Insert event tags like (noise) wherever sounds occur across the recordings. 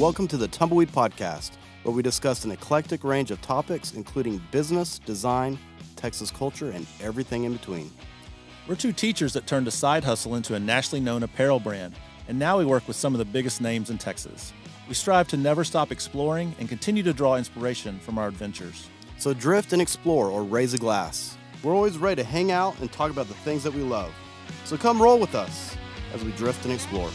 Welcome to the Tumbleweed Podcast, where we discuss an eclectic range of topics, including business, design, Texas culture, and everything in between. We're two teachers that turned a side hustle into a nationally known apparel brand, and now we work with some of the biggest names in Texas. We strive to never stop exploring and continue to draw inspiration from our adventures. So drift and explore or raise a glass. We're always ready to hang out and talk about the things that we love. So come roll with us as we drift and explore.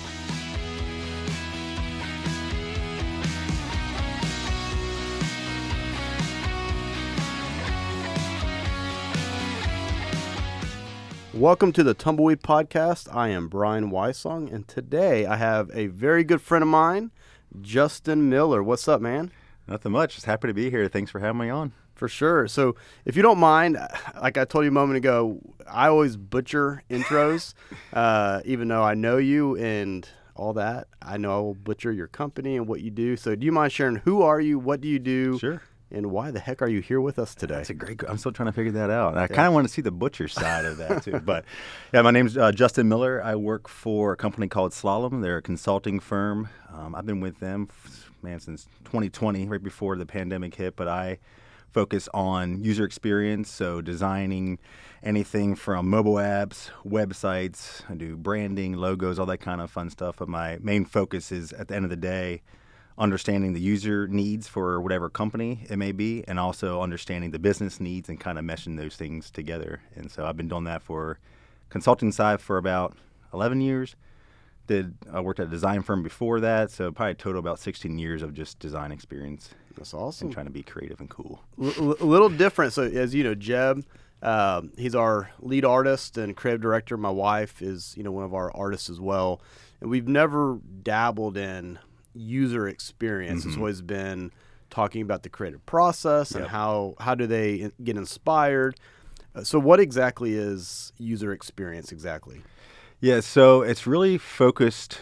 Welcome to the Tumbleweed Podcast. I am Brian Wysong, and today I have a very good friend of mine, Justin Miller. What's up, man? Nothing much. Just happy to be here. Thanks for having me on. For sure. So, if you don't mind, like I told you a moment ago, I always butcher intros, (laughs) uh, even though I know you and all that. I know I will butcher your company and what you do. So, do you mind sharing who are you, what do you do, Sure. And why the heck are you here with us today? That's a great. I'm still trying to figure that out. I kind of want to see the butcher side of that too. (laughs) But yeah, my name's uh, Justin Miller. I work for a company called Slalom. They're a consulting firm. Um, I've been with them, man, since 2020, right before the pandemic hit. But I focus on user experience, so designing anything from mobile apps, websites. I do branding, logos, all that kind of fun stuff. But my main focus is at the end of the day understanding the user needs for whatever company it may be, and also understanding the business needs and kind of meshing those things together. And so I've been doing that for consulting side for about 11 years. Did I worked at a design firm before that, so probably a total about 16 years of just design experience That's awesome. and trying to be creative and cool. L- a little different. So, as you know, Jeb, um, he's our lead artist and creative director. My wife is, you know, one of our artists as well. And we've never dabbled in user experience. has always been talking about the creative process and Yep. how how do they get inspired. Uh, so, what exactly is user experience exactly? Yeah, so it's really focused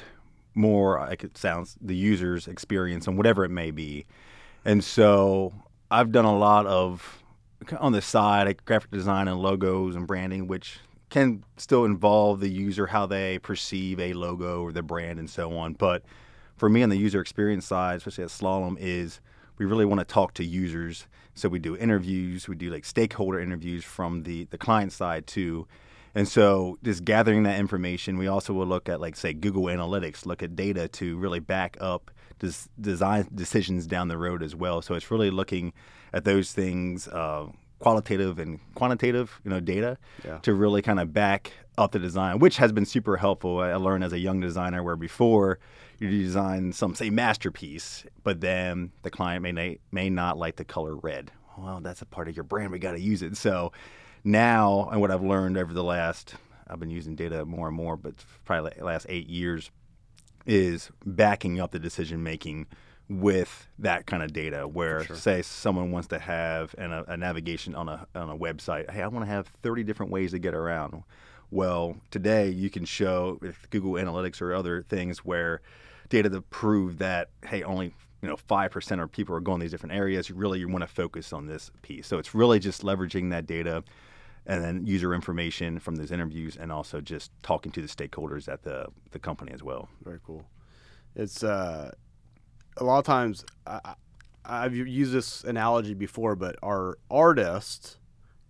more, like it sounds, the user's experience and whatever it may be. And so I've done a lot of on the side, like graphic design and logos and branding, which can still involve the user, how they perceive a logo or the brand and so on. But for me on the user experience side, especially at Slalom, is we really want to talk to users. So we do interviews, we do like stakeholder interviews from the, the client side too. And so just gathering that information, we also will look at like say Google Analytics, look at data to really back up des- design decisions down the road as well. So it's really looking at those things, uh, qualitative and quantitative, you know, data Yeah. to really kind of back up the design, which has been super helpful. I learned as a young designer where before you design some say masterpiece, but then the client may na- may not like the color red. Well, that's a part of your brand. We got to use it. So now, and what I've learned over the last, I've been using data more and more, but probably the last eight years, is backing up the decision making with that kind of data. Where say someone wants to have an, a, a navigation on a on a website, hey, I want to have 30 different ways to get around. Well, today you can show with Google Analytics or other things where data to prove that hey, only you know five percent of people are going these different areas. You really you want to focus on this piece. So it's really just leveraging that data and then user information from those interviews and also just talking to the stakeholders at the, the company as well. Very cool. It's uh, a lot of times I, I've used this analogy before, but our artists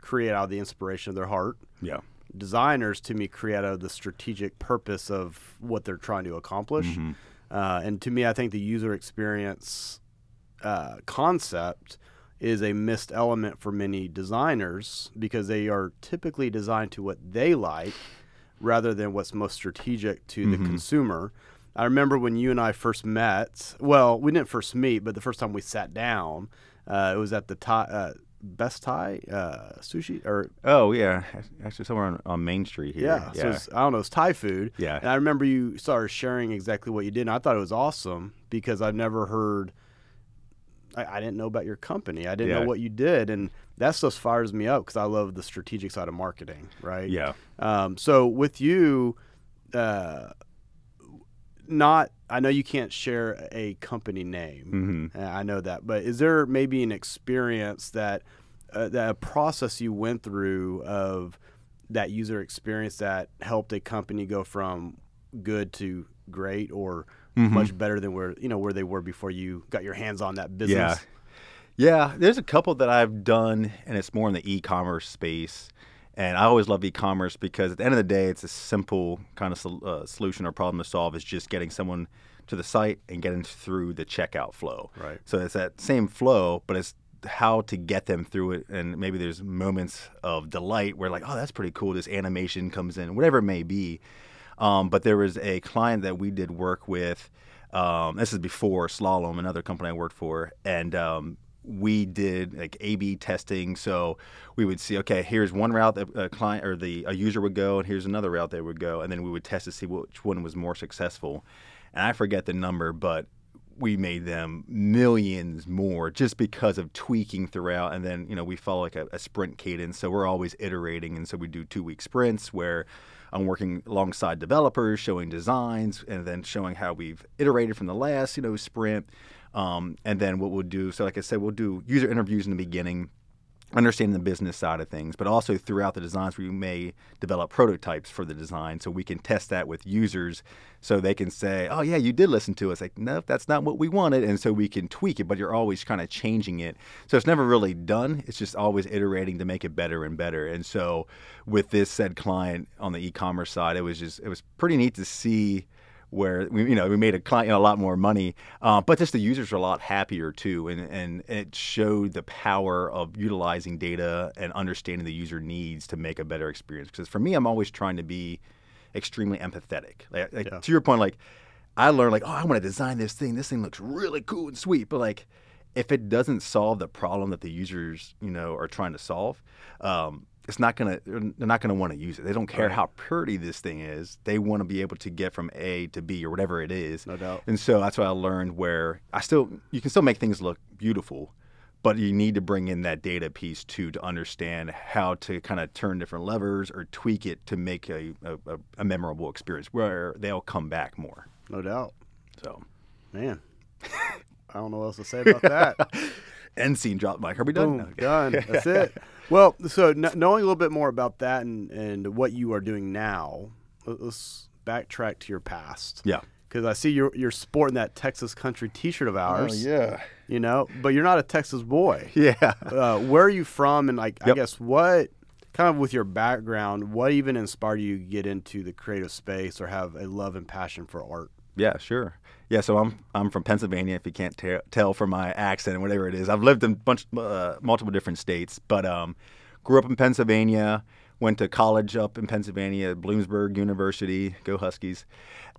create out of the inspiration of their heart. Yeah. Designers, to me, create out of the strategic purpose of what they're trying to accomplish. Mm-hmm. Uh, and to me, I think the user experience uh, concept is a missed element for many designers because they are typically designed to what they like rather than what's most strategic to the consumer. I remember when you and I first met. Well, we didn't first meet, but the first time we sat down, uh, it was at the Thai, uh, Best Thai uh, sushi or Oh yeah, actually somewhere on, on Main Street here. yeah, so it's, I don't know, it's Thai food. Yeah. And I remember you started sharing exactly what you did, and I thought it was awesome because I've never heard. I, I didn't know about your company. I didn't Yeah. know what you did, and that stuff fires me up because I love the strategic side of marketing, right? yeah. Um, so with you, uh, not I know you can't share a company name. hmm Uh, I know that, but is there maybe an experience that uh, that a process you went through of that user experience that helped a company go from good to great, or Mm-hmm. much better than where you know where they were before you got your hands on that business. Yeah. Yeah, there's a couple that I've done, and it's more in the e-commerce space. And I always love e-commerce because at the end of the day, it's a simple kind of uh, solution or problem to solve. Is just getting someone to the site and getting through the checkout flow. Right. So it's that same flow, but it's how to get them through it. And maybe there's moments of delight where like, oh, that's pretty cool. This animation comes in, whatever it may be. Um, but there was a client that we did work with. Um, this is before Slalom, another company I worked for, and um, we did like A/B testing. So we would see, okay, here's one route that a client or the a user would go, and here's another route they would go, and then we would test to see which one was more successful. And I forget the number, but we made them millions more just because of tweaking throughout. And then, you know, we follow like a, a sprint cadence. So we're always iterating. And so we do two week sprints where I'm working alongside developers, showing designs, and then showing how we've iterated from the last, you know, sprint. Um, and then what we'll do, so like I said, we'll do user interviews in the beginning understanding the business side of things, but also throughout the designs, we may develop prototypes for the design so we can test that with users so they can say, oh, yeah, you did listen to us. Like, no, that's not what we wanted. And so we can tweak it, but you're always kind of changing it. So it's never really done. It's just always iterating to make it better and better. And so with this said client on the e commerce side, it was just, it was pretty neat to see where we, you know we made a client you know, a lot more money, uh, but just the users are a lot happier too, and and it showed the power of utilizing data and understanding the user needs to make a better experience. Because for me, I'm always trying to be extremely empathetic. Like, like Yeah. to your point, like I learned like oh I want to design this thing. This thing looks really cool and sweet, but like if it doesn't solve the problem that the users you know are trying to solve. Um, it's not gonna. They're not gonna want to use it. They don't care Right. how pretty this thing is. They want to be able to get from A to B or whatever it is. No doubt. And so that's what I learned. Where I still, you can still make things look beautiful, but you need to bring in that data piece too to understand how to kind of turn different levers or tweak it to make a, a, a- memorable experience where they'll come back more. No doubt. So, Man. (laughs) I don't know what else to say about that. (laughs) end scene drop mic. Are we done? Boom, done. That's (laughs) it. Well, so kn- knowing a little bit more about that and, and what you are doing now, let- let's backtrack to your past. Yeah. Because I see you're you're sporting that Texas country T-shirt of ours. Oh, yeah. You know, but you're not a Texas boy. (laughs) Yeah. Uh, where are you from? And like, I guess what kind of with your background, what even inspired you to get into the creative space or have a love and passion for art? Yeah, sure. Yeah, so I'm I'm from Pennsylvania. If you can't te- tell from my accent, whatever it is, I've lived in bunch uh, multiple different states, but um, grew up in Pennsylvania. Went to college up in Pennsylvania, Bloomsburg University. Go Huskies!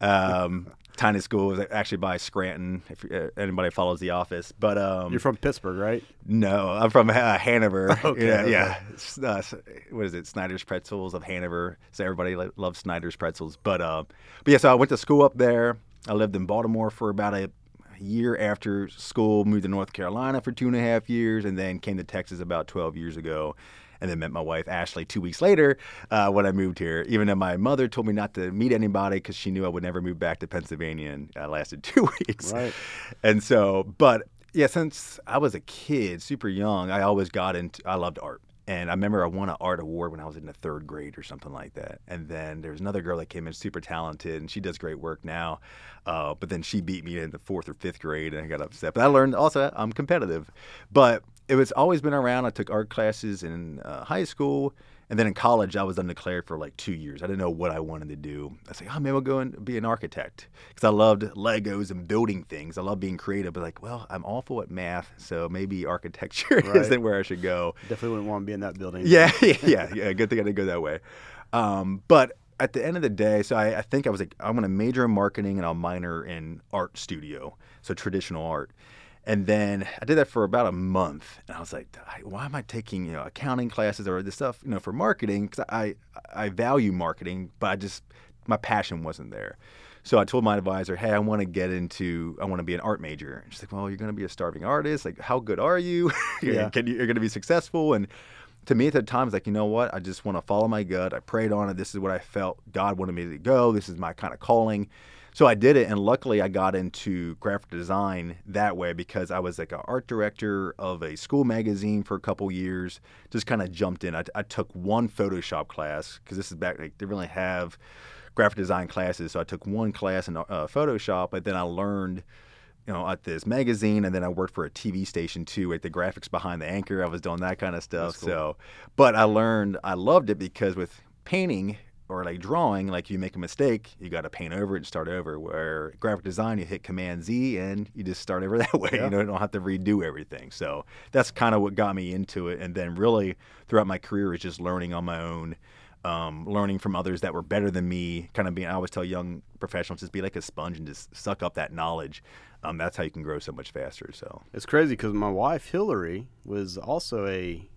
Um, tiny school was actually by Scranton. If uh, anybody follows The Office, but um, You're from Pittsburgh, right? no, I'm from uh, Hanover. (laughs) Okay, yeah, okay. yeah. Uh, what is it? Snyder's Pretzels of Hanover. So everybody lo- loves Snyder's Pretzels. But uh, but yeah, so I went to school up there. I lived in Baltimore for about a year after school. Moved to North Carolina for two and a half years, and then came to Texas about 12 years ago. And then met my wife Ashley two weeks later uh, when I moved here. Even though my mother told me not to meet anybody because she knew I would never move back to Pennsylvania, and I lasted (laughs) two weeks. Right. And so, but yeah, since I was a kid, super young, I always got into. I loved art, and I remember I won an art award when I was in the third grade or something like that. And then there was another girl that came in, super talented, and she does great work now. Uh, but then she beat me in the fourth or fifth grade, and I got upset. But I learned also I'm competitive, but it was always been around. I took art classes in uh, high school. And then in college, I was undeclared for like two years. I didn't know what I wanted to do. I was like, oh, maybe I'll go and be an architect because I loved Legos and building things. I love being creative. But like, well, I'm awful at math, so maybe architecture (laughs) Right. isn't where I should go. Definitely wouldn't want to be in that building. (laughs) Yeah, yeah, yeah. Good thing I didn't go that way. Um, but at the end of the day, so I, I think I was like, I'm going to major in marketing and I'll minor in art studio, so traditional art. And then I did that for about a month, and I was like, "Why am I taking you know accounting classes or this stuff you know for marketing? Because I I value marketing, but I just my passion wasn't there." So I told my advisor, "Hey, I want to get into I want to be an art major." And she's like, "Well, you're going to be a starving artist. Like, how good are you? (laughs) Yeah. Can you, you're going to be successful?" And to me at the time, it's like, you know what? I just want to follow my gut. I prayed on it. This is what I felt God wanted me to go. This is my kind of calling. So I did it, and luckily I got into graphic design that way because I was like an art director of a school magazine for a couple years. Just kind of jumped in. I, I took one Photoshop class because this is back like they really have graphic design classes. So I took one class in uh, Photoshop, but then I learned you know, at this magazine, and then I worked for a TV station too, at the graphics behind the anchor. I was doing that kind of stuff. cool. So, but I learned, I loved it because with painting or like drawing, like you make a mistake, you got to paint over it and start over. Where graphic design, you hit Command Z and you just start over (laughs) that way. Yeah. You know, you don't have to redo everything. So that's kind of what got me into it. And then really throughout my career is just learning on my own um, learning from others that were better than me. Kind of being, I always tell young professionals, just be like a sponge and just suck up that knowledge. Um, that's how you can grow so much faster. So It's crazy because my wife Hillary was also a,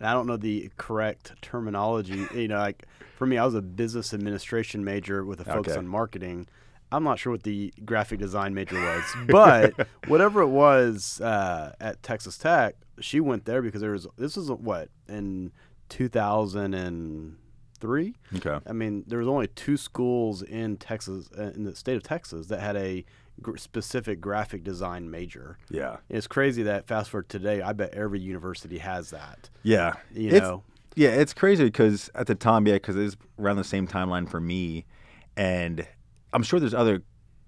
and I don't know the correct terminology. (laughs) You know, like for me, I was a business administration major with a focus Okay. on marketing. I'm not sure what the graphic design major was, (laughs) but whatever it was uh, at Texas Tech, she went there because there was this was what in 2003. okay, I mean, there was only two schools in Texas, uh, in the state of Texas, that had a gr- specific graphic design major. yeah, It's crazy that fast forward today, I bet every university has that. yeah, You It's- know, Yeah, it's crazy because at the time, yeah, because it was around the same timeline for me, and I'm sure there's other,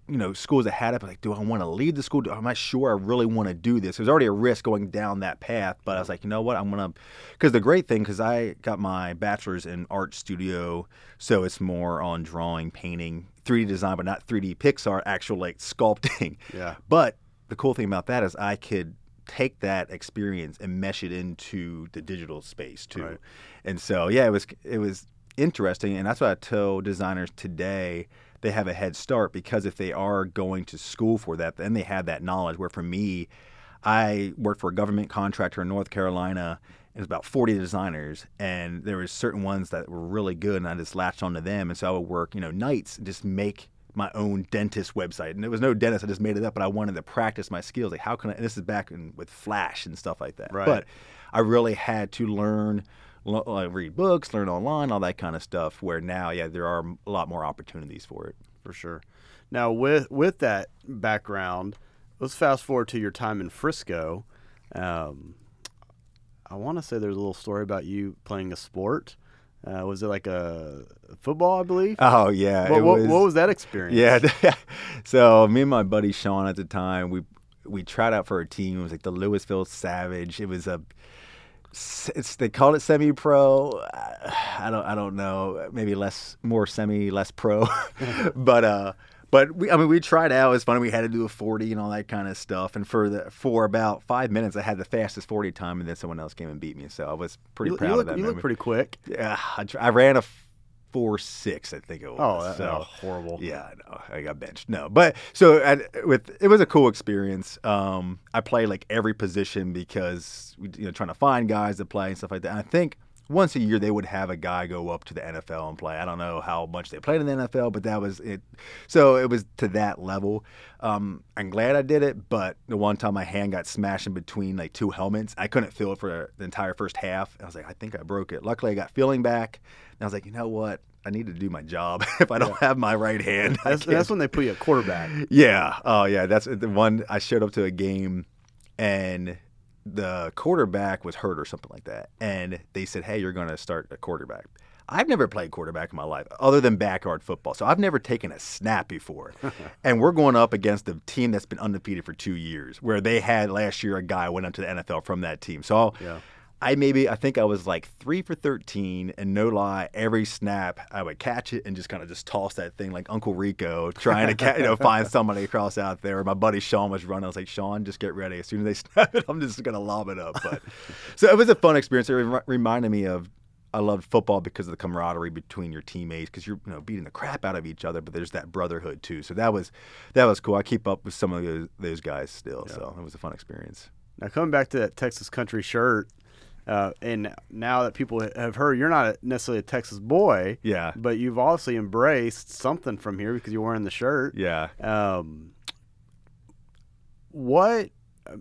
you know, schools that had it. But like, do I want to leave the school? Do- I'm not sure I really want to do this. There's already a risk going down that path, but I was like, you know what, I'm gonna, because the great thing, because I got my bachelor's in art studio, so it's more on drawing, painting, 3D design, but not 3D Pixar, actual like (laughs) sculpting. yeah, But the cool thing about that is I could take that experience and mesh it into the digital space too. Right. And so yeah, it was it was interesting and that's what I tell designers today they have a head start because if they are going to school for that, then they have that knowledge. Where for me, I worked for a government contractor in North Carolina. And it was about 40 designers, and there was certain ones that were really good, and I just latched onto them. And so I would work, you know, nights and just make my own dentist website. And there was no dentist; I just made it up. But I wanted to practice my skills. Like, how can I? And this is back in, with Flash and stuff like that. Right. But I really had to learn, read books, learn online, all that kind of stuff. Where now, yeah, there are a lot more opportunities for it. for sure. Now, with with that background, let's fast forward to your time in Frisco. Um, I want to say there's a little story about you playing a sport. Uh, was it like a football, I believe? Oh yeah, what, what, was, what was that experience? Yeah. (laughs) so me and my buddy Sean at the time, we we tried out for a team. It was like the Lewisville Savage. It was a it's, they called it semi-pro. I don't I don't know. Maybe less more semi, less pro. (laughs) (laughs) but uh but we I mean we tried out. It was funny. We had to do a 40 and all that kind of stuff. And for the for about 5 minutes I had the fastest 40 time and then someone else came and beat me. So I was pretty you, proud you look, of that. you look pretty quick. Yeah, I, I ran a four six, I think it was. Oh, that, so oh, horrible. yeah, I know. I got benched. No, but so at, with it was a cool experience. Um, I played like every position because you know trying to find guys to play and stuff like that. And I think once a year they would have a guy go up to the NFL and play. I don't know how much they played in the NFL, but that was it. So it was to that level. Um, I'm glad I did it, but the one time my hand got smashed in between like two helmets, I couldn't feel it for the entire first half. I was like, I think I broke it. Luckily, I got feeling back. And I was like, you know what? I need to do my job. (laughs) if I don't have my right hand, (laughs) That's, that's when they put you at quarterback. yeah. Oh, yeah. That's the one. I showed up to a game, and the quarterback was hurt or something like that, and they said, "Hey, you're going to start a quarterback." I've never played quarterback in my life, other than backyard football. So I've never taken a snap before. (laughs) and we're going up against a team that's been undefeated for two years, where they had last year a guy went up to the NFL from that team. So Yeah. I maybe I think I was like three for thirteen, and no lie, every snap I would catch it and just kind of just toss that thing like Uncle Rico, trying to ca- you know find somebody across out there. My buddy Sean was running. I was like, Sean, just get ready. As soon as they (laughs) snap it, I'm just gonna lob it up. But (laughs) so it was a fun experience. It re- reminded me of. I loved football because of the camaraderie between your teammates because you're you know beating the crap out of each other, but there's that brotherhood too. So that was that was cool. I keep up with some of those, those guys still, so it was a fun experience. Now coming back to that Texas country shirt, uh, and now that people have heard you're not necessarily a Texas boy, Yeah, but you've obviously embraced something from here because you're wearing the shirt. yeah. Um, what,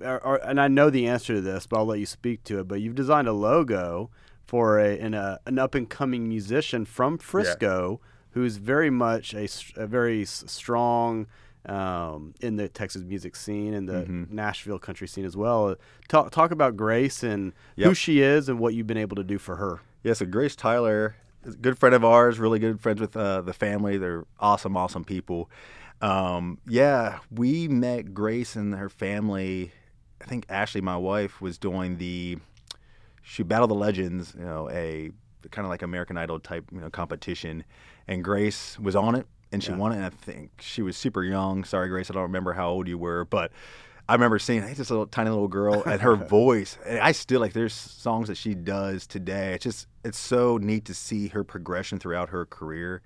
or, or- and I know the answer to this, but I'll let you speak to it. But you've designed a logo for a an, uh, an up and coming musician from Frisco who's very much a very strong um, in the Texas music scene and the Mhm. Nashville country scene as well. Talk talk about Grace and who she is and what you've been able to do for her. Yeah, so Grace Tyler, is a good friend of ours, really good friends with uh, the family. They're awesome, awesome people. Um, yeah, we met Grace and her family. I think Ashley, my wife, was doing the she Battle of the Legends, you know, a kind of like American Idol type, you know, competition, and Grace was on it and she Yeah. won it. And I think she was super young. Sorry, Grace, I don't remember how old you were, but I remember seeing hey, this little tiny little girl and her (laughs) voice. And I still like there's songs that she does today. It's just it's so neat to see her progression throughout her career.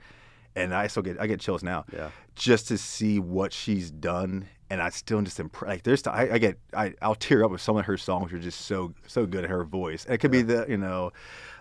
And I still get I get chills now. Yeah. Just to see what she's done. And I still just impressed. Like there's, I, I get, I, I'll tear up with some of her songs. Are just so, so good at her voice. And it could be the, you know,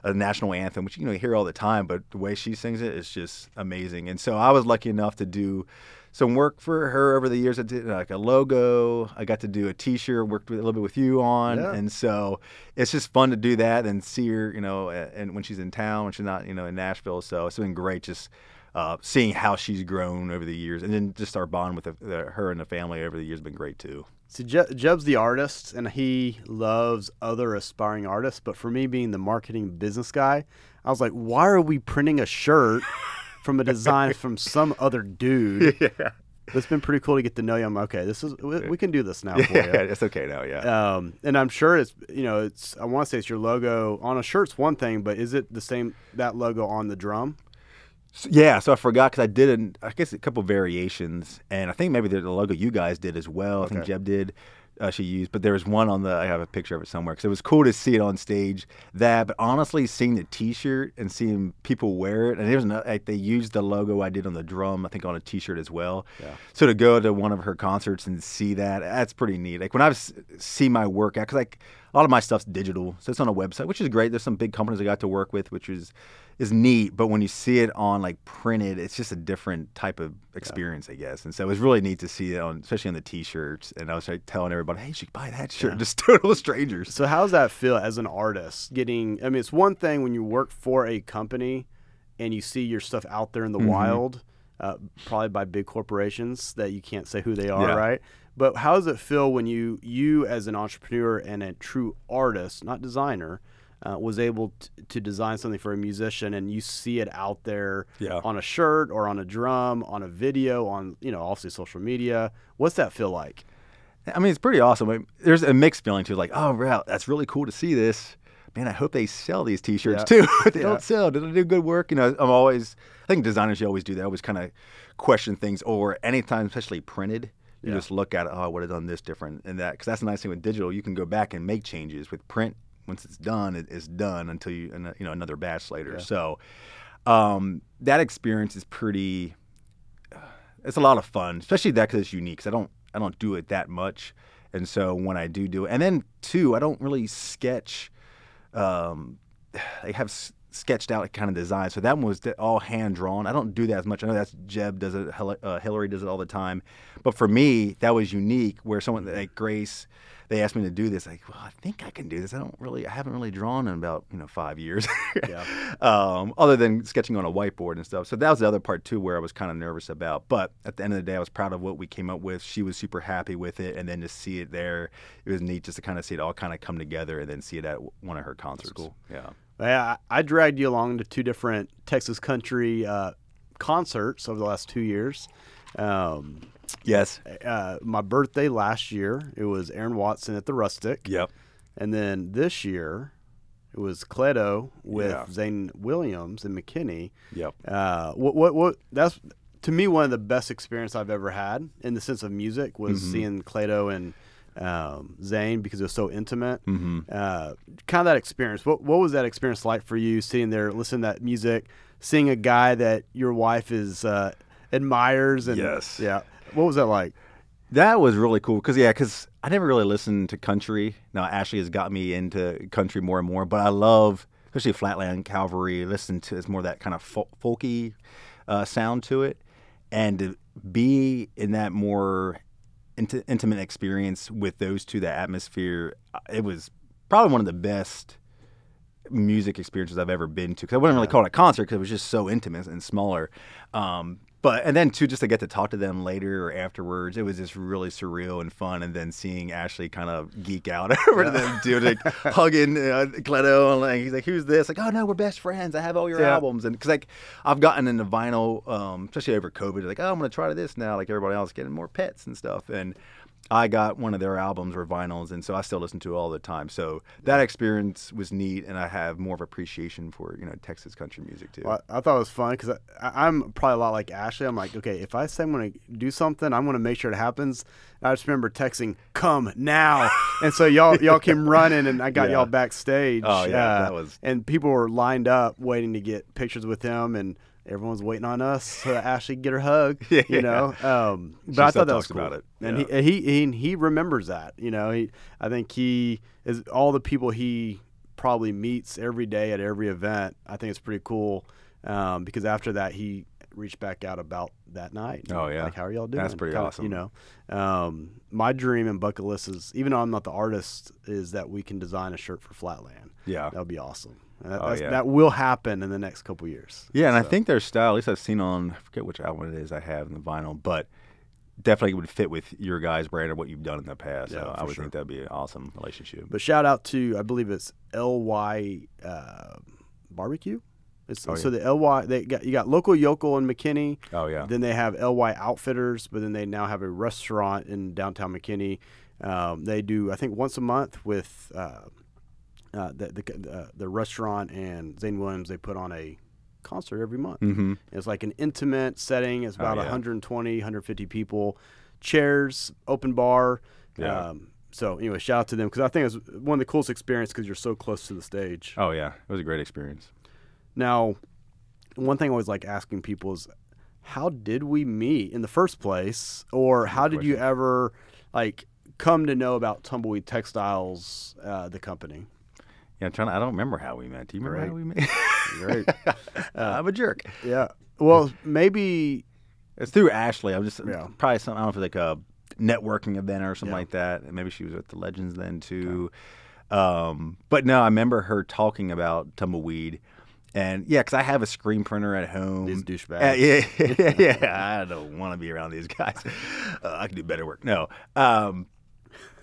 a national anthem, which you know you hear all the time, but the way she sings it is just amazing. And so I was lucky enough to do some work for her over the years. I did like a logo. I got to do a T-shirt. Worked with, a little bit with you on, Yeah. and so it's just fun to do that and see her, you know, and when she's in town, when she's not, you know, in Nashville. So it's been great just. Uh, seeing how she's grown over the years, and then just our bond with the, the, her and the family over the years has been great too. See, Je- Jeb's the artist, and he loves other aspiring artists. But for me, being the marketing business guy, I was like, why are we printing a shirt from a design (laughs) from some other dude? yeah, It's been pretty cool to get to know you. I'm okay. This is we, we can do this now (laughs) for you. yeah, it's okay now. Yeah. Um, and I'm sure it's you know it's I want to say it's your logo on a shirt's one thing, but is it the same that logo on the drum? So- yeah, so I forgot because I did, an, I guess, a couple variations, and I think maybe the the logo you guys did as well. I think Jeb did. Uh, she used, but there was one on the. I have a picture of it somewhere because it was cool to see it on stage. That, but honestly, seeing the T-shirt and seeing people wear it, and there was like they used the logo I did on the drum, I think on a T-shirt as well. Yeah. So to go to one of her concerts and see that, that's pretty neat. Like when I see my work, because like a lot of my stuff's digital, so it's on a website, which is great. There's some big companies I got to work with, which is is neat. But when you see it on like printed, it's just a different type of experience, I guess. And so it was really neat to see it on, especially on the T-shirts. And I was like telling everybody, "Hey, you should buy that shirt." Just (laughs) total strangers. So how's that feel as an artist? Getting I mean, it's one thing when you work for a company and you see your stuff out there in the wild, uh, probably by big corporations that you can't say who they are, Yeah. right? But how does it feel when you you as an entrepreneur and a true artist, not designer, uh, was able t- to design something for a musician and you see it out there Yeah. on a shirt or on a drum, on a video, on you know, obviously social media. What's that feel like? I mean, it's pretty awesome. There's a mixed feeling too, like, oh, wow, that's really cool to see this. Man, I hope they sell these T-shirts Yeah. too. (laughs) they Yeah. don't sell, Did I do good work? You know, I'm always, I think designers you always do that. Always kind of question things, or anytime, especially printed, you Yeah. just look at, it, oh, I would have done this different and that. Because that's the nice thing with digital, you can go back and make changes. With print, once it's done, it, it's done until you, you know, another batch later. So um, that experience is pretty it's a lot of fun, especially that because it's unique. 'cause I don't I don't do it that much, and so when I do do it, and then two, I don't really sketch. Um, (sighs) I have sketched out kind of design, so that one was all hand drawn. I don't do that as much. I know that's Jeb does it, uh, Hillary does it all the time, but for me, that was unique. Where someone like Grace, they asked me to do this. Like, well, I think I can do this. I don't really, I haven't really drawn in about you know five years. (laughs) Yeah. um, other than sketching on a whiteboard and stuff. So that was the other part too, where I was kind of nervous about. But at the end of the day, I was proud of what we came up with. She was super happy with it, and then to see it there, it was neat just to kind of see it all kind of come together, and then see it at one of her concerts. cool. Yeah. I, I dragged you along to two different Texas country uh, concerts over the last two years. Um, Yes. uh, my birthday last year, it was Aaron Watson at the Rustic. Yep. And then this year, it was Cleto with Yeah. Zane Williams and McKinney. Yep. Uh, what, what, what, that's to me one of the best experience I've ever had in the sense of music was Mm-hmm. seeing Cleto and um, Zane because it was so intimate. Mm-hmm. Uh, kind of that experience. What, what was that experience like for you sitting there listening to that music, seeing a guy that your wife is uh, admires and Yes. yeah. What was that like? That was really cool because yeah, because I never really listened to country. Now Ashley has got me into country more and more, but I love especially Flatland Cavalry. Listen to it's more that kind of fol- folky uh, sound to it, and to be in that more inti- intimate experience with those two, the atmosphere, uh, it was probably one of the best music experiences I've ever been to. Because I wouldn't really call it a concert because it was just so intimate and smaller. Um, but and then too, just to get to talk to them later or afterwards, it was just really surreal and fun. And then seeing Ashley kind of geek out (laughs) over them, doing like hugging uh, Cleto, and like he's like, "Who's this?" Like, "Oh no, we're best friends. I have all your Yeah. albums." And because like I've gotten into vinyl, um, especially over COVID, like, "Oh, I'm gonna try this now." Like everybody else, getting more pets and stuff, and. I got one of their albums or vinyls, and so I still listen to it all the time. So that experience was neat, and I have more of appreciation for you know Texas country music too. Well, I thought it was fun because I, I'm probably a lot like Ashley. I'm like, okay, if I say I'm going to do something, I'm going to make sure it happens. And I just remember texting, "Come now!" and so y'all (laughs) y'all came running, and I got Yeah. y'all backstage. Oh, yeah, uh, that was- And people were lined up waiting to get pictures with him, and everyone was waiting on us so that Ashley get her hug. (laughs) Yeah. You know, um, but She I thought that was cool. about it. and Yeah. he, he he he remembers that. You know, he I think he is all the people he probably meets every day at every event. I think it's pretty cool um, because after that he reached back out about that night. Oh, yeah. like how are y'all doing? That's pretty Kinda, awesome. You know, um, my dream and bucket list is even though I'm not the artist, is that we can design a shirt for Flatland. Yeah. that would be awesome. That, Oh, yeah. that will happen in the next couple years. Yeah, and I think their style, at least I've seen on, I forget which album it is I have in the vinyl, but definitely would fit with your guys' brand or what you've done in the past. Yeah, so I would sure. think that'd be an awesome relationship. But shout out to I believe it's LY uh, Barbecue. It's, Oh, So the LY they got you got Local Yocal in McKinney. Oh, yeah. Then they have LY Outfitters, but then they now have a restaurant in downtown McKinney. Um, they do I think once a month with uh, uh, the the, uh, the restaurant and Zane Williams. They put on a concert every month. Mm-hmm. It's like an intimate setting. It's about yeah. 120, 150 people, chairs, open bar. Yeah. Um, so anyway, shout out to them because I think it's one of the coolest experiences because you're so close to the stage. Oh, yeah. It was a great experience. Now, one thing I always like asking people is, how did we meet in the first place, or how did you ever like come to know about Tumbleweed Texstyles, uh, the company? Yeah, I'm trying to, I don't remember how we met. Do you remember how we met? (laughs) Great. (laughs) I'm a jerk. yeah. Well, maybe It's through Ashley. I'm just Yeah. probably some. I don't know if it's like a networking event or something Yeah. like that. And maybe she was with the Legends then too. Um, but no, I remember her talking about tumbleweed, and yeah, because I have a screen printer at home. These Uh, douchebags. (laughs) yeah, yeah, I don't want to be around these guys. Uh, I can do better work. No. Um,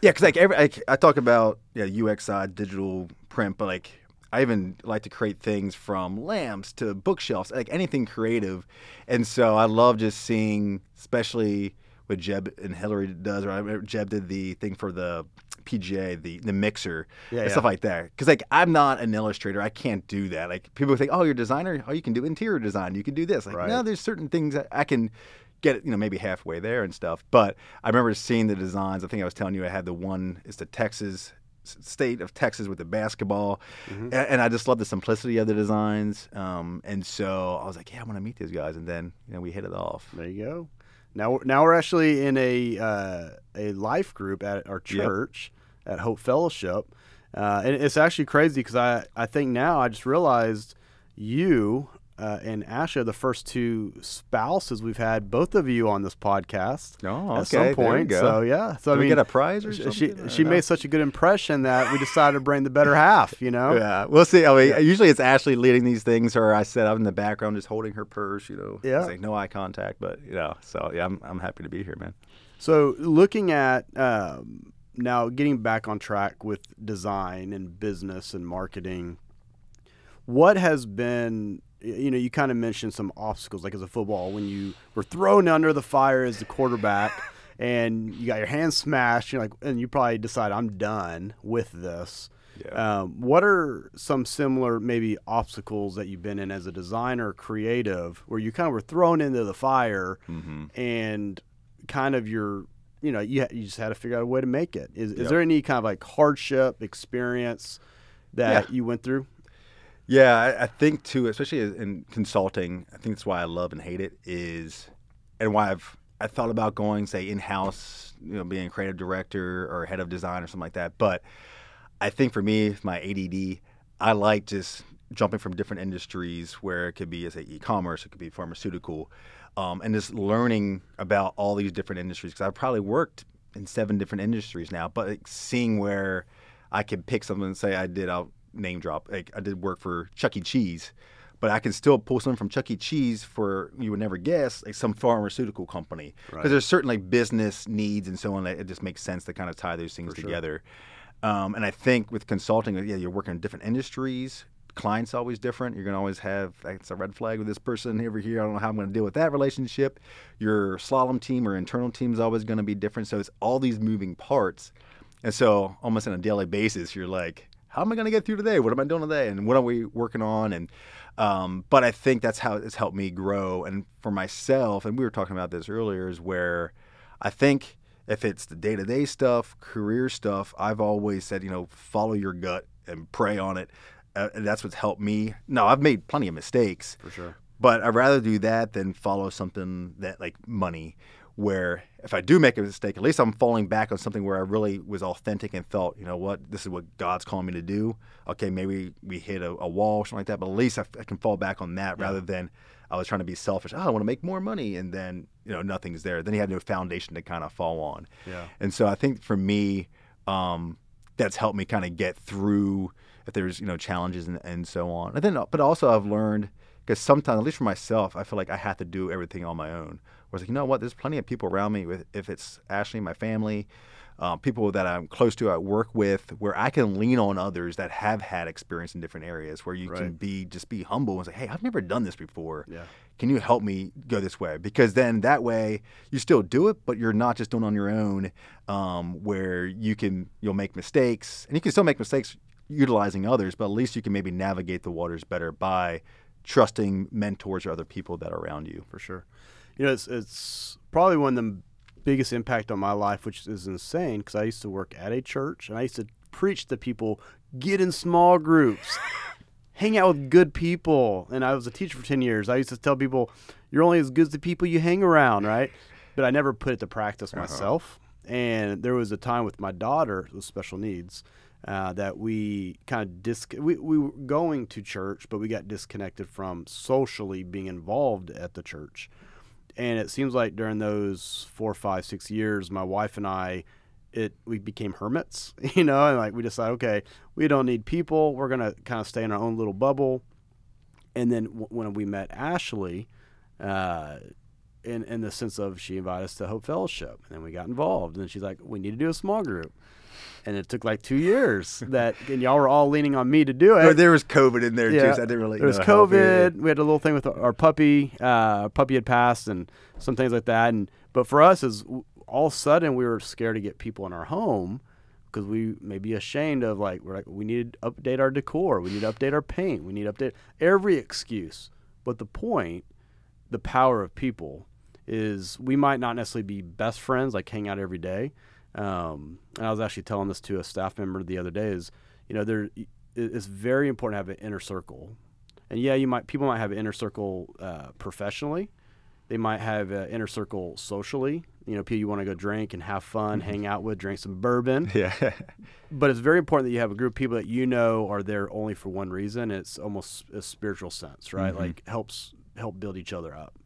yeah, because like every like, I talk about yeah UX side, digital print, but like I even like to create things from lamps to bookshelves, like anything creative. And so I love just seeing, especially what Jeb and Hillary does, or I remember Jeb did the thing for the PGA, the the mixer, Yeah, and yeah. stuff like that. Because like I'm not an illustrator, I can't do that. Like people think, oh, you're a designer, oh, you can do interior design, you can do this. Like Right. no, there's certain things that I can get, you know, maybe halfway there and stuff. But I remember seeing the designs. I think I was telling you I had the one. It's the Texas state of Texas with the basketball, Mm-hmm. and, and I just love the simplicity of the designs. Um, and so I was like, yeah, I want to meet these guys, and then you know we hit it off. There you go. Now, now we're actually in a uh, a life group at our Yep. church at Hope Fellowship, uh, and it's actually crazy because I I think now I just realized you uh, and Asha the first two spouses we've had both of you on this podcast Oh, at okay, some there you point. go. So yeah, so Did I we mean, get a prize or she something? she no? made such a good impression that we decided to bring the better (laughs) half. You know. Yeah, we'll see. I mean, usually it's Ashley leading these things, or I sit up in the background just holding her purse. You know, Yeah. Like no eye contact, but you know. So yeah, I'm I'm happy to be here, man. So, looking at um, now getting back on track with design and business and marketing, what has been, you know, you kind of mentioned some obstacles, like as a football, when you were thrown under the fire as the quarterback (laughs) and you got your hand smashed, you're like, and you probably decide, I'm done with this. Yeah. Um, what are some similar maybe obstacles that you've been in as a designer, creative, where you kind of were thrown into the fire Mm-hmm. and kind of your, you know, you, ha- you just had to figure out a way to make it. Is, is there any kind of like hardship experience that Yeah. you went through? Yeah, I, I think too, especially in consulting, I think that's why I love and hate it is, and why I've I thought about going say in house, you know, being creative director or head of design or something like that. But I think for me, my ADD, I like just jumping from different industries where it could be, say, e-commerce, it could be pharmaceutical, um, and just learning about all these different industries. Because I've probably worked in seven different industries now, but seeing where I could pick something and say I did, I'll name drop. Like I did work for Chuck E. Cheese, but I can still pull something from Chuck E. Cheese for you would never guess, like some pharmaceutical company, because Right. there's certain like business needs and so on that it just makes sense to kind of tie those things For sure. together. Um, and I think with consulting, yeah, you're working in different industries. Clients always different. You're gonna always have that's a red flag with this person (laughs) over here. I don't know how I'm gonna deal with that relationship. Your slalom team or internal team is always gonna be different. So it's all these moving parts. And so almost on a daily basis, you're like, how am I going to get through today? What am I doing today? And what are we working on? And um, but I think that's how it's helped me grow. And for myself, and we were talking about this earlier, is where I think if it's the day to day stuff, career stuff, I've always said, you know, follow your gut and pray on it. Uh, and that's what's helped me. No, I've made plenty of mistakes, For sure. but I'd rather do that than follow something that like money, where if I do make a mistake, at least I'm falling back on something where I really was authentic and felt, you know what, this is what God's calling me to do. Okay, maybe we hit a, a wall or something like that, but at least I, I can fall back on that rather than I was trying to be selfish. Oh, I want to make more money, and then you know nothing's there. Then you have no foundation to kind of fall on. Yeah. And so I think for me, um, that's helped me kind of get through if there's you know challenges and, and so on. And then, but also I've learned because sometimes, at least for myself, I feel like I have to do everything on my own. Whereas like you know what, there's plenty of people around me. With if it's Ashley, my family. Um, people that I'm close to I work with, where I can lean on others that have had experience in different areas, where you can be just be humble and say, "Hey, I've never done this before Yeah. can you help me go this way? Because then that way you still do it, but you're not just doing it on your own, um, where you can you'll make mistakes, and you can still make mistakes utilizing others, but at least you can maybe navigate the waters better by trusting mentors or other people that are around you. for sure. You know, it's it's probably one of the biggest impact on my life, which is insane because I used to work at a church and I used to preach to people get in small groups, (laughs) hang out with good people. And I was a teacher for ten years. I used to tell people you're only as good as the people you hang around, right? But I never put it to practice myself. And there was a time with my daughter with special needs uh, that we kind of dis we, we were going to church, but we got disconnected from socially being involved at the church. And it seems like during those four, five, six years, my wife and I, it we became hermits, (laughs) you know, and like we decided, okay, we don't need people. We're gonna kind of stay in our own little bubble. And then w- when we met Ashley, uh, in in the sense of she invited us to Hope Fellowship, and then we got involved. And she's like, we need to do a small group. And it took like two years that, and y'all were all leaning on me to do it. There was COVID in there too, so I didn't really. There was know how to- COVID. We had a little thing with our puppy. Uh, our puppy had passed, and some things like that. And but for us, is all of a sudden we were scared to get people in our home because we may be ashamed of like we're like we need to update our decor, we need to update our paint, we need to update every excuse. But the point, the power of people, is we might not necessarily be best friends, like hang out every day. Um, and I was actually telling this to a staff member the other day. Is you know there it's very important to have an inner circle, and yeah, you might people might have an inner circle uh, professionally. They might have an inner circle socially. You know, people you want to go drink and have fun, hang out with, drink some bourbon. (laughs) Yeah. But it's very important that you have a group of people that you know are there only for one reason. It's almost a spiritual sense, right? Like helps help build each other up.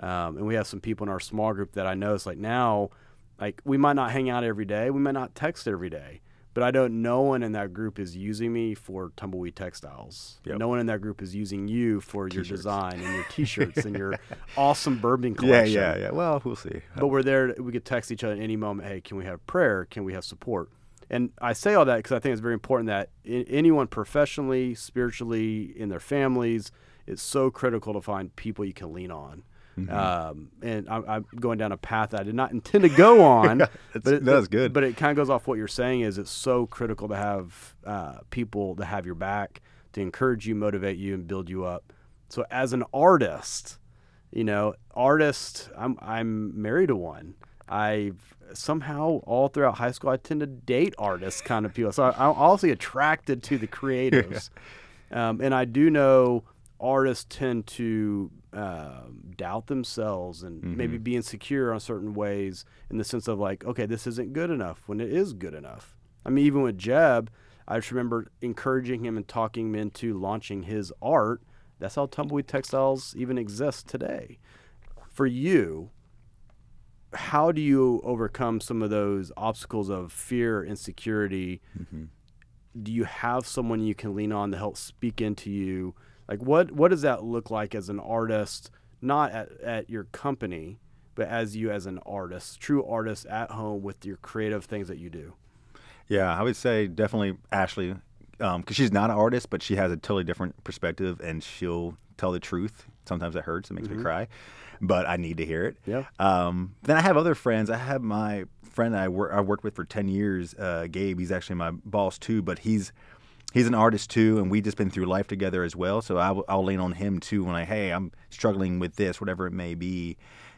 Um, and we have some people in our small group that I know. It's like now, like we might not hang out every day, we might not text every day, but I don't. No one in that group is using me for Tumbleweed Texstyles. Yep. No one in that group is using you for your T-shirts. design and your T-shirts and your (laughs) awesome bourbon collection yeah, yeah. yeah. Well, we'll see. but we're there. We could text each other at any moment. Hey, can we have prayer? Can we have support? And I say all that because I think it's very important that i anyone professionally, spiritually, in their families, it's so critical to find people you can lean on. Mm-hmm. Um, and I'm, I'm going down a path that I did not intend to go (laughs) on. That's- but it, that's good. But it kind of goes off what you're saying. Is it's so critical to have uh, people to have your back to encourage you, motivate you, and build you up. So as an artist, you know, artist, I'm I'm married to one. I've somehow all throughout high school I tend to date artists kind of people. So I, I'm also attracted to the (laughs) creatives, um, and I do know artists tend to um, doubt themselves and maybe be insecure on certain ways in the sense of like, okay, this isn't good enough when it is good enough. I mean, even with Jeb, I just remember encouraging him and talking him into launching his art. That's how Tumbleweed Texstyles even exists today. For you, how do you overcome some of those obstacles of fear, insecurity? Do you have someone you can lean on to help speak into you? Like what what does that look like as an artist, not at, at your company, but as you as an artist, true artist at home with your creative things that you do? Yeah, I would say definitely Ashley, because she's not an artist, but she has a totally different perspective, and she'll tell the truth. Sometimes it hurts, it makes me cry, but I need to hear it. Yeah. Um, then I have other friends. I have my friend I, wor- I worked with for ten years, uh, Gabe. He's actually my boss too, but he's he's an artist too, and we've just been through life together as well. So I'll, I'll lean on him too when I, hey, I'm struggling with this, whatever it may be,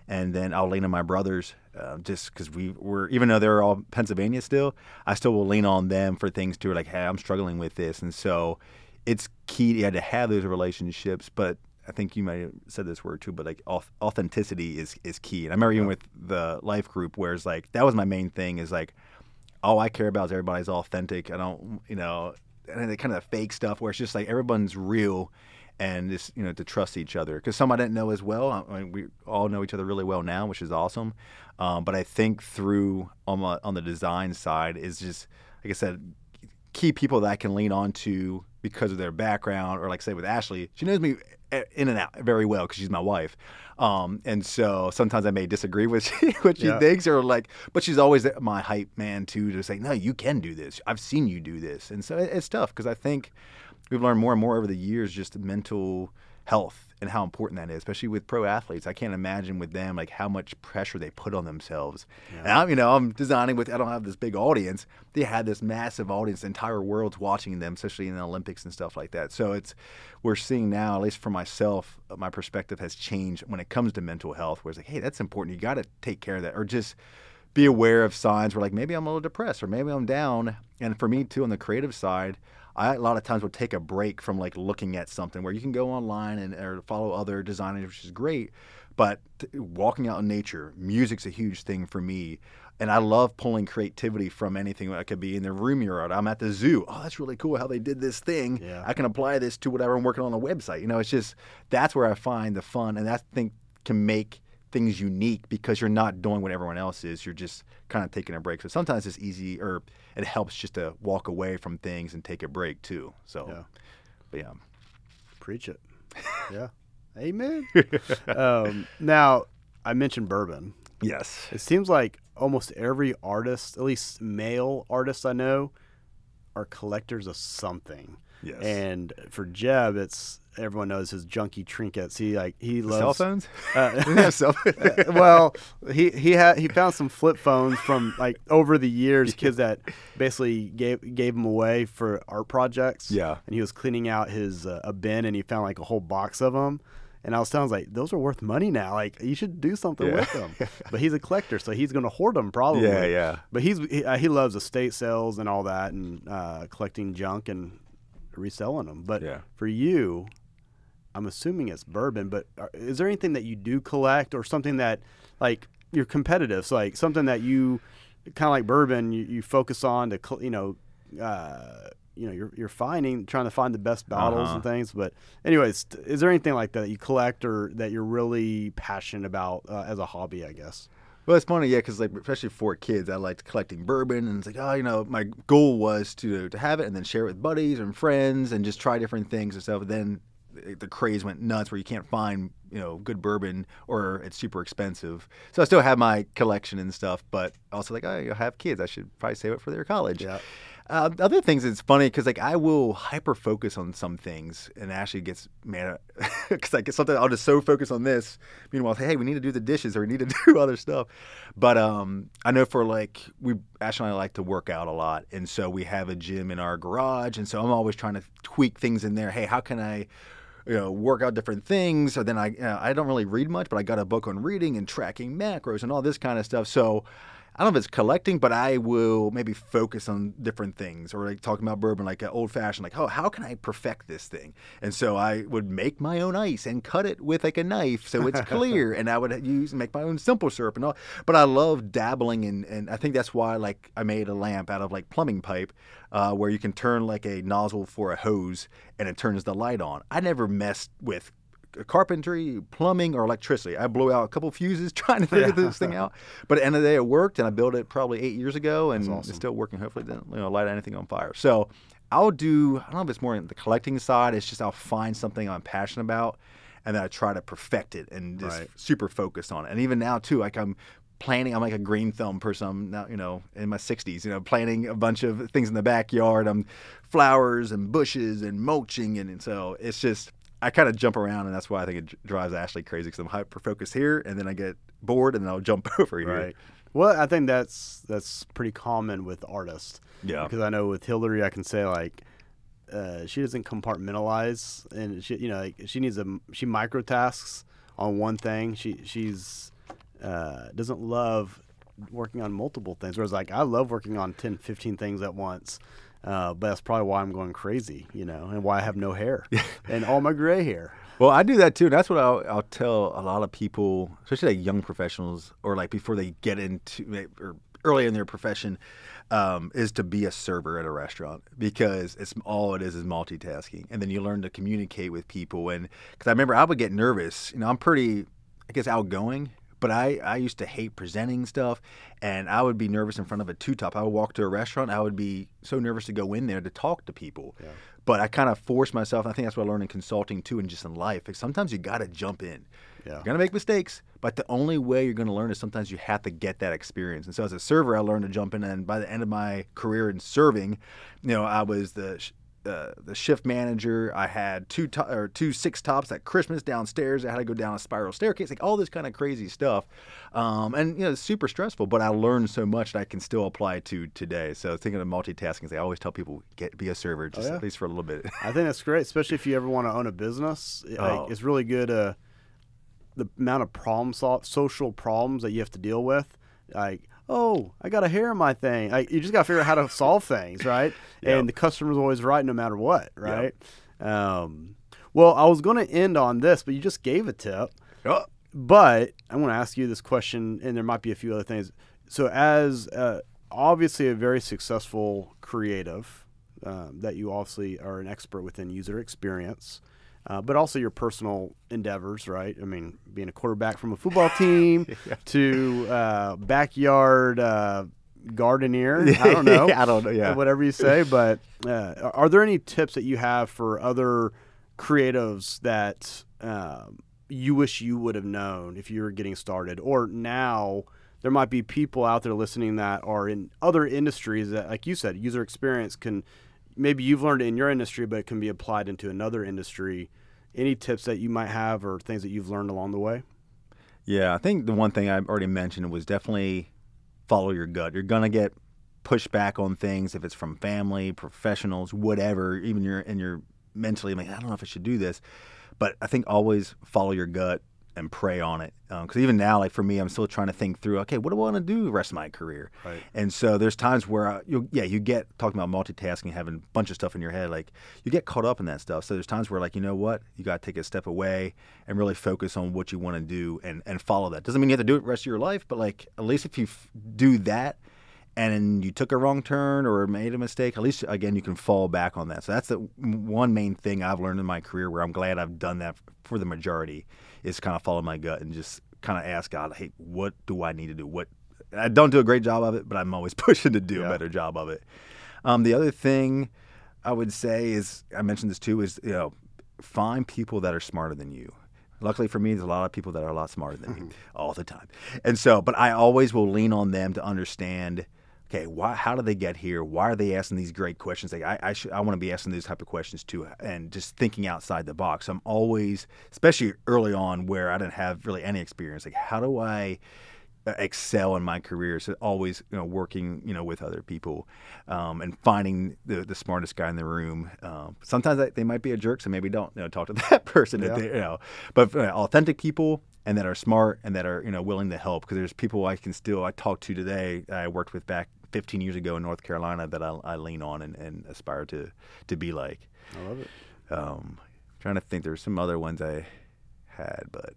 and then I'll lean on my brothers, uh, just because we were, even though they're all Pennsylvania still, I still will lean on them for things too, like, hey, I'm struggling with this, and so it's key yeah, to have those relationships, but. I think you might have said this word too, but like authenticity is is key. And I remember even with the life group, where it's like that was my main thing is like all I care about is everybody's authentic. I don't, you know, and the kind of the fake stuff where it's just like everyone's real and just, you know, to trust each other. Because some I didn't know as well. I mean, we all know each other really well now, which is awesome. Um, but I think through on, on the design side is just, like I said, key people that I can lean on to because of their background, or like say with Ashley, she knows me in and out very well because she's my wife. Um, and so sometimes I may disagree with (laughs) what she Yeah. thinks, or like, but she's always my hype man too to say, no, you can do this. I've seen you do this, and so it- it's tough because I think we've learned more and more over the years just mental health and how important that is, especially with pro athletes. I can't imagine with them like how much pressure they put on themselves. And I'm, you know, I'm designing with I don't have this big audience. They had this massive audience, the entire world's watching them, especially in the Olympics and stuff like that. So it's we're seeing now, at least for myself, my perspective has changed when it comes to mental health. Where it's like, hey, that's important. You got to take care of that, or just be aware of signs where like maybe I'm a little depressed or maybe I'm down. And for me too, on the creative side, I a lot of times will take a break from like looking at something where you can go online and or follow other designers, which is great. But t- walking out in nature, music's a huge thing for me. And I love pulling creativity from anything that could be in the room you're at. I'm at the zoo. Oh, that's really cool how they did this thing. Yeah. I can apply this to whatever I'm working on a website. You know, it's just that's where I find the fun, and that thing can make things unique because you're not doing what everyone else is. You're just kind of taking a break. So sometimes it's easy, or it helps just to walk away from things and take a break too. So, Yeah. but yeah, Preach it. (laughs) Yeah. Amen. (laughs) um, now, I mentioned bourbon. yes, It seems like almost every artist, at least male artists I know, are collectors of something. Yes. And for Jeb, it's everyone knows his junky trinkets. He like he loves cell phones. Uh, (laughs) Doesn't he have cell phones? (laughs) well, he he had he found some flip phones from like over the years, (laughs) kids that basically gave gave him away for art projects. Yeah. and he was cleaning out his uh, a bin, and he found like a whole box of them. And I was telling him, like, those are worth money now. Like, you should do something Yeah. with them. But he's a collector, so he's going to hoard them probably. yeah, yeah. But he's he, uh, he loves estate sales and all that, and uh, collecting junk and reselling them. But Yeah. for you, I'm assuming it's bourbon. But are, is there anything that you do collect, or something that like you're competitive? So like something that you kind of like bourbon, you, you focus on to you know. Uh, you know, you're, you're finding, trying to find the best bottles Uh-huh. and things. But, anyways, is there anything like that, that you collect or that you're really passionate about uh, as a hobby? I guess. Well, it's funny, yeah, because like especially for kids, I liked collecting bourbon, and it's like, oh, you know, my goal was to to have it and then share it with buddies and friends and just try different things and stuff. But then the the craze went nuts, where you can't find you know good bourbon or it's super expensive. So I still have my collection and stuff, but also like, oh, you have kids, I should probably save it for their college. Yeah. Uh, other things, it's funny because like I will hyper focus on some things, and Ashley gets mad because (laughs) get something. I'll just so focus on this. Meanwhile, hey, we need to do the dishes or we need to (laughs) do other stuff. But um, I know for like we Ashley and I like to work out a lot, and so we have a gym in our garage, and so I'm always trying to tweak things in there. Hey, how can I? you know, work out different things. So then I, you know, I don't really read much, but I got a book on reading and tracking macros and all this kind of stuff. So I don't know if it's collecting, but I will maybe focus on different things or like talking about bourbon, like old fashioned, like, oh, how can I perfect this thing? And so I would make my own ice and cut it with like a knife so it's (laughs) clear. and I would use and make my own simple syrup and all. But I love dabbling in, and I think that's why like I made a lamp out of like plumbing pipe uh, where you can turn like a nozzle for a hose and it turns the light on. I never messed with carpentry, plumbing, or electricity. I blew out a couple fuses (laughs) trying to figure this thing out. But at the end of the day, it worked, and I built it probably eight years ago, and awesome. it's still working. Hopefully, it didn't you know light anything on fire. So I'll do. I don't know if it's more in the collecting side. It's just I'll find something I'm passionate about, and then I try to perfect it and just Right. super focused on it. And even now too, like I'm planning. I'm like a green thumb person. I'm now, you know, in my 60s. You know, planting a bunch of things in the backyard. I'm flowers and bushes and mulching, and, and so it's just. I kind of jump around, and that's why I think it drives Ashley crazy because I'm hyper focused here, and then I get bored, and then I'll jump (laughs) over here. Right. Well, I think that's that's pretty common with artists. Yeah. Because I know with Hillary, I can say like, uh, she doesn't compartmentalize, and she, you know, like, she needs a she microtasks on one thing. She she's uh, doesn't love working on multiple things. Whereas like I love working on 10, 15 things at once. Uh, but that's probably why I'm going crazy, you know, and why I have no hair (laughs) and all my gray hair. Well, I do that too. And that's what I'll, I'll tell a lot of people, especially like young professionals or like before they get into or early in their profession, um, is to be a server at a restaurant because it's all it is is multitasking. And then you learn to communicate with people. And because I remember I would get nervous. You know, I'm pretty, I guess, outgoing. But I, I used to hate presenting stuff, and I would be nervous in front of a two top. I would walk to a restaurant, I would be so nervous to go in there to talk to people. But I kind of forced myself. I think that's what I learned in consulting too, and just in life. Like sometimes you got to jump in. Yeah. You're gonna make mistakes, but the only way you're gonna learn is sometimes you have to get that experience. And so as a server, I learned to jump in, and by the end of my career in serving, you know, I was the uh, the shift manager. I had two to- or two six tops at Christmas downstairs. I had to go down a spiral staircase, like all this kind of crazy stuff. Um, and you know, it's super stressful, but I learned so much that I can still apply to today. So thinking of multitasking, I always tell people get be a server, just yeah. at least for a little bit. I think that's great, especially if you ever want to own a business. It- like, Oh. it's really good. Uh, the amount of problem sol- social problems that you have to deal with, like, oh, I got a hair in my thing. Like, you just got to figure out how to solve things, (laughs) right? Yep. And the customer's always right, no matter what, right? Um, well, I was going to end on this, but you just gave a tip. Oh, But I want to ask you this question, and there might be a few other things. So, as uh, obviously a very successful creative, um, that you obviously are an expert within user experience, uh, but also your personal endeavors, right? I mean, being a quarterback from a football team (laughs) to uh, backyard uh, gardener. I (laughs) don't know. I don't know, yeah. Whatever you say. But uh, are- are there any tips that you have for other creatives that um, you wish you would have known if you were getting started? Or now there might be people out there listening that are in other industries that, like you said, user experience can maybe you've learned in your industry, but it can be applied into another industry. Any tips that you might have or things that you've learned along the way? Yeah, I think the one thing I already mentioned was definitely follow your gut. You're gonna get pushed back on things if it's from family, professionals, whatever. Even you're and you're mentally like, I don't know if I should do this, but I think always follow your gut and pray on it. Um, because even now, like for me, I'm still trying to think through. Okay, what do I want to do the rest of my career? Right. And so there's times where I, you, yeah, you get talking about multitasking, having a bunch of stuff in your head, like you get caught up in that stuff. So there's times where like you know what, you got to take a step away and really focus on what you want to do and and follow that. Doesn't mean you have to do it the rest of your life, but like at least if you f- do that and you took a wrong turn or made a mistake, at least again you can fall back on that. So that's the one main thing I've learned in my career where I'm glad I've done that for the majority is kind of follow my gut and just kind of ask God, hey, what do I need to do? What I don't do a great job of it, but I'm always (laughs) pushing to do Yeah. a better job of it. Um, the other thing I would say is I mentioned this too is you know find people that are smarter than you. Luckily for me, there's a lot of people that are a lot smarter than me all the time, and so but I always will lean on them to understand. Okay, why? How did they get here? Why are they asking these great questions? Like I, I should, I want to be asking these type of questions too, and just thinking outside the box. I'm always, especially early on, where I didn't have really any experience. Like, how do I uh, excel in my career. So always, you know, working, you know, with other people um, and finding the, the smartest guy in the room. Um, sometimes they, they might be a jerk, so maybe don't, you know, talk to (laughs) that person. Yeah. they, you know, but uh, authentic people and that are smart and that are, you know, willing to help. Because there's people I can still I talk to today. that I worked with back 15 years ago in North Carolina that I, I lean on and, and aspire to to be like. I love it. Um, trying to think, there's some other ones I had, but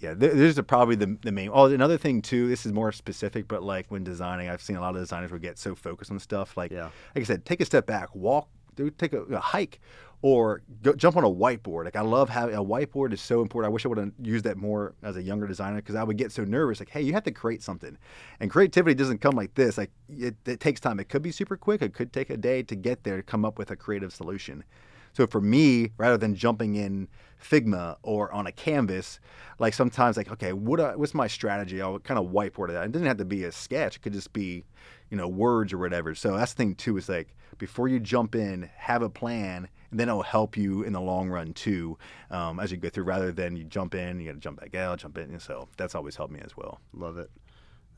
yeah, th- there's probably the, the main. Oh, another thing too. This is more specific, but like when designing, I've seen a lot of designers will get so focused on stuff. Like, Yeah. like I said, take a step back, walk do take a, a hike or go, jump on a whiteboard. Like I love having a whiteboard is so important. I wish I would have used that more as a younger designer because I would get so nervous. Like, hey, you have to create something, and creativity doesn't come like this. Like it, it takes time. It could be super quick. It could take a day to get there to come up with a creative solution. So for me, rather than jumping in Figma or on a canvas, like sometimes like, okay, what uh, what's my strategy? I'll kind of whiteboard it. It doesn't have to be a sketch. It could just be, you know, words or whatever. So that's the thing too is like before you jump in, have a plan and then it'll help you in the long run too um, as you go through. Rather than you jump in you got to jump back out jump in so that's always helped me as well. Love it.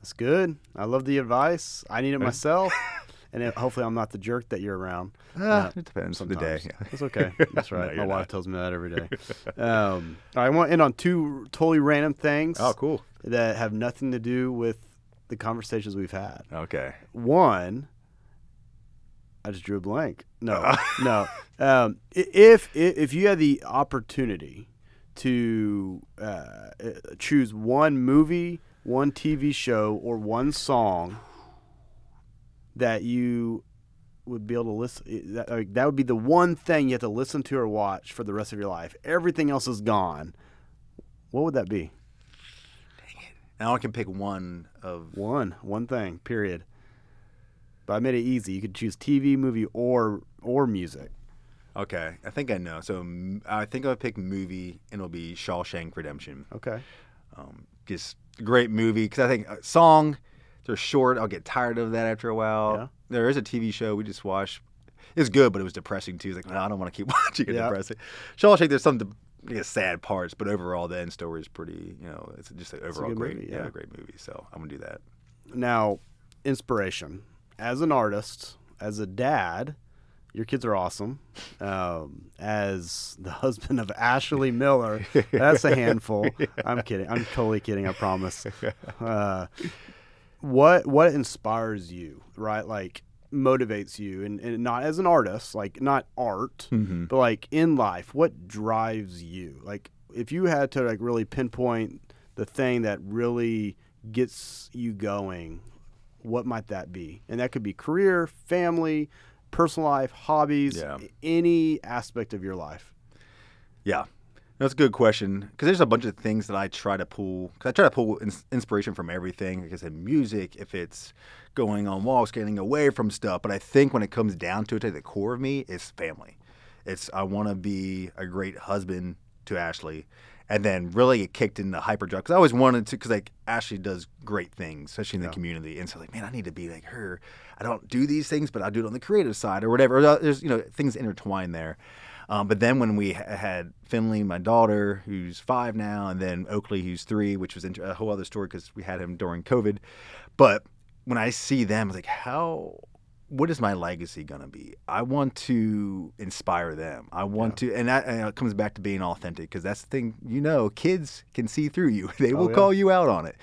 That's good. I love the advice. I need it myself (laughs) and it, hopefully i'm not the jerk that you're around. Uh, it depends on the day. yeah. (laughs) it's okay. That's right. no, my wife not. tells me that every day. (laughs) Um, i want to end on two totally random things oh cool. that have nothing to do with the conversations we've had okay one I just drew a blank. No, (laughs) no. Um, if, if if you had the opportunity to uh, uh, choose one movie, one TV show, or one song that you would be able to listen, that, like, that would be the one thing you have to listen to or watch for the rest of your life. Everything else is gone. What would that be? Now I can pick one of one, one thing. Period. But I made it easy. You could choose TV, movie, or or music. Okay, I think I know. So I think I'll pick movie, and it'll be Shawshank Redemption. Okay. Um, just great movie because I think a song they're short. I'll get tired of that after a while. Yeah. There is a TV show we just watched. It's good, but it was depressing too. It's like, I don't want to keep (laughs) watching it. Yeah. Depressing. Shawshank, there's some Guess, sad parts, but overall the end story is pretty. You know, it's just an overall great, movie, yeah. yeah, great movie. So I'm gonna do that. Now, inspiration as an artist, as a dad, your kids are awesome. Um, as the husband of Ashley Miller, that's a (laughs) handful. I'm kidding. I'm totally kidding. I promise. Uh, what what inspires you, right? Like motivates you, and, and not as an artist, like not art, mm-hmm. but like in life. What drives you? Like if you had to like really pinpoint the thing that really gets you going what might that be? And that could be career, family, personal life, hobbies, yeah. any aspect of your life. Yeah. That's a good question because there's a bunch of things that I try to pull. Cause I try to pull inspiration from everything. Like I said, music, if it's going on walks, getting away from stuff. But I think when it comes down to it, at the core of me, it's family. It's I want to be a great husband to Ashley and then really get kicked into hyperdrive because I always wanted to because like Ashley does great things, especially in yeah. the community, and so like man, I need to be like her. I don't do these things, but I do it on the creative side or whatever. Uh, there's you know things intertwined there. Um, but then when we had Finley, my daughter, who's five now, and then Oakley, who's three, which was a whole other story because we had him during COVID. But when I see them, I was like, how what is my legacy going to be? I want to inspire them. I want yeah. to, and that and it comes back to being authentic because that's the thing. You know, kids can see through you. (laughs) They will oh, yeah. call you out on it.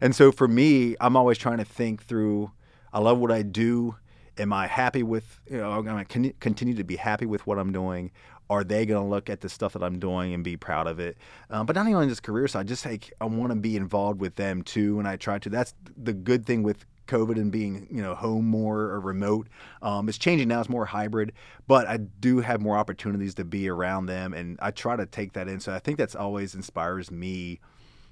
And so for me, I'm always trying to think through. I love what I do. Am I happy with? You know, am I con- continue to be happy with what I'm doing? Are they going to look at the stuff that I'm doing and be proud of it? Um, but not only on this career side, I just like I want to be involved with them too, and I try to. That's the good thing with COVID and being you know home more or remote. Um, it's changing now; it's more hybrid. But I do have more opportunities to be around them, and I try to take that in. So I think that's always inspires me.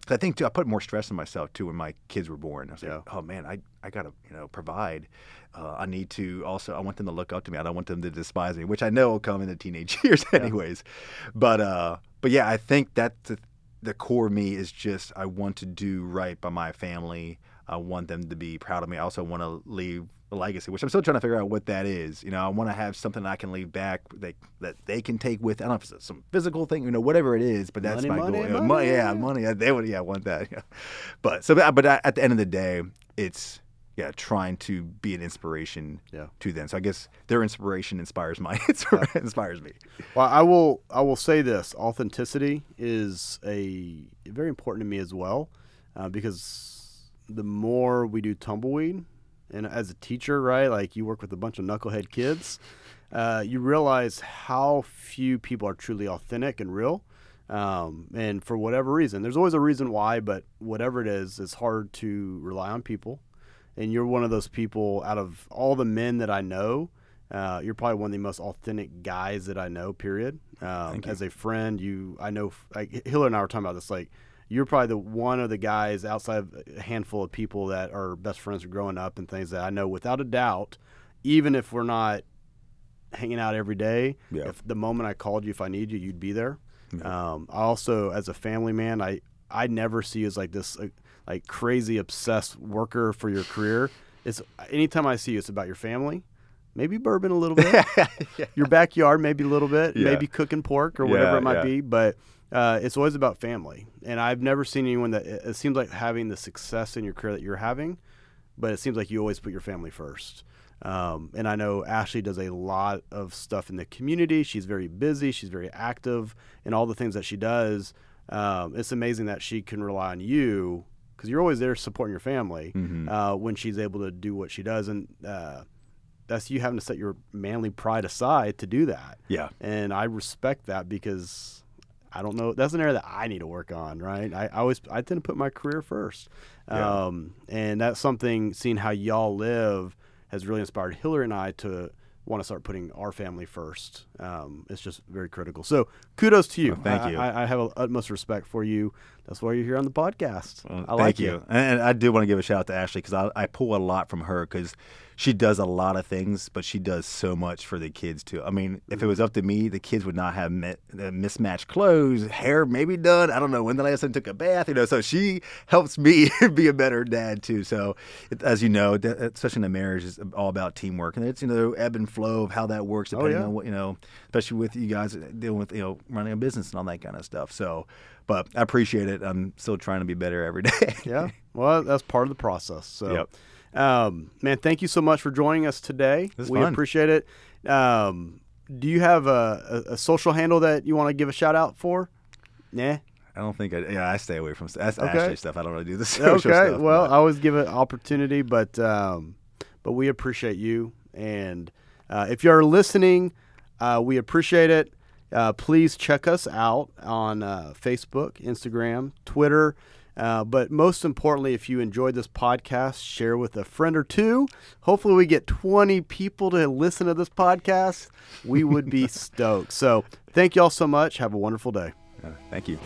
I think too, I put more stress on myself too when my kids were born. I was yeah. like, oh man, I, I gotta you know provide. Uh, I need to also I want them to look up to me. I don't want them to despise me, which I know will come in the teenage (laughs) years anyways. Yeah. But uh, but yeah, I think that the, the core of me is just I want to do right by my family. I want them to be proud of me. I also want to leave a legacy, which I'm still trying to figure out what that is. You know, I want to have something I can leave back that that they can take with. I don't know if it's some physical thing, you know, whatever it is. But that's money, my money, goal. Money. money. yeah, money. They would, yeah, want that. (laughs) Yeah. But so, but at the end of the day, it's yeah, trying to be an inspiration yeah. to them. So I guess their inspiration inspires my (laughs) inspires me. Well, I will I will say this: authenticity is a very important to me as well, uh, because the more we do tumbleweed, and as a teacher, right, like you work with a bunch of knucklehead kids, (laughs) uh, you realize how few people are truly authentic and real. Um, and for whatever reason, there's always a reason why, but whatever it is, it's hard to rely on people. And you're one of those people out of all the men that I know Uh, you're probably one of the most authentic guys that I know. Period. Um, Thank you. as a friend, you I know like Hillary and I were talking about this. Like you're probably the one of the guys outside of a handful of people that are best friends growing up and things that I know without a doubt. Even if we're not hanging out every day, Yeah. if the moment I called you, if I need you, you'd be there. Um, I also, as a family man, I I never see you as like this like, like crazy obsessed worker for your career. It's anytime I see you, it's about your family, maybe bourbon a little bit, (laughs) your backyard maybe a little bit, Yeah. maybe cooking pork or whatever Yeah, it might yeah. be, but. Uh, it's always about family, and I've never seen anyone that it seems like having the success in your career that you're having, but it seems like you always put your family first. Um, and I know Ashley does a lot of stuff in the community. She's very busy. She's very active in all the things that she does. Um, it's amazing that she can rely on you because you're always there supporting your family Mm-hmm. uh, when she's able to do what she does. And uh, that's you having to set your manly pride aside to do that. Yeah. And I respect that because I don't know. That's an area that I need to work on, right? I, I always I tend to put my career first, Yeah. um, and that's something. Seeing how y'all live has really inspired Hillary and I to want to start putting our family first. Um, it's just very critical. So kudos to you. Well, thank I, you. I, I have a utmost respect for you. That's why you're here on the podcast. Well, I like thank you. And, and I do want to give a shout out to Ashley because I, I pull a lot from her because she does a lot of things, but she does so much for the kids too. I mean, if it was up to me, the kids would not have mi- uh, mismatched clothes, hair maybe done. I don't know when the last time took a bath, you know. So she helps me (laughs) be a better dad too. So, it, as you know, that- especially in a marriage, is all about teamwork, and it's you know ebb and flow of how that works depending yeah. on what you know, especially with you guys dealing with you know running a business and all that kind of stuff. So, but I appreciate it. I'm still trying to be better every (laughs) day. yeah. Well, that's part of the process. So, Yep. um, man, thank you so much for joining us today. We fun. appreciate it. Um, do you have a, a, a social handle that you want to give a shout out for? Nah. I don't think I. Yeah, I stay away from that's Okay. Ashley stuff. I don't really do the (laughs) social okay. stuff. well, but- I always give it opportunity, but um, but we appreciate you, and uh, if you're listening, uh, we appreciate it. Uh, please check us out on uh, Facebook, Instagram, Twitter. Uh, but most importantly, if you enjoyed this podcast, share with a friend or two. Hopefully, we get 20 people to listen to this podcast. We would be (laughs) stoked. So, thank you all so much. Have a wonderful day. Yeah, thank you.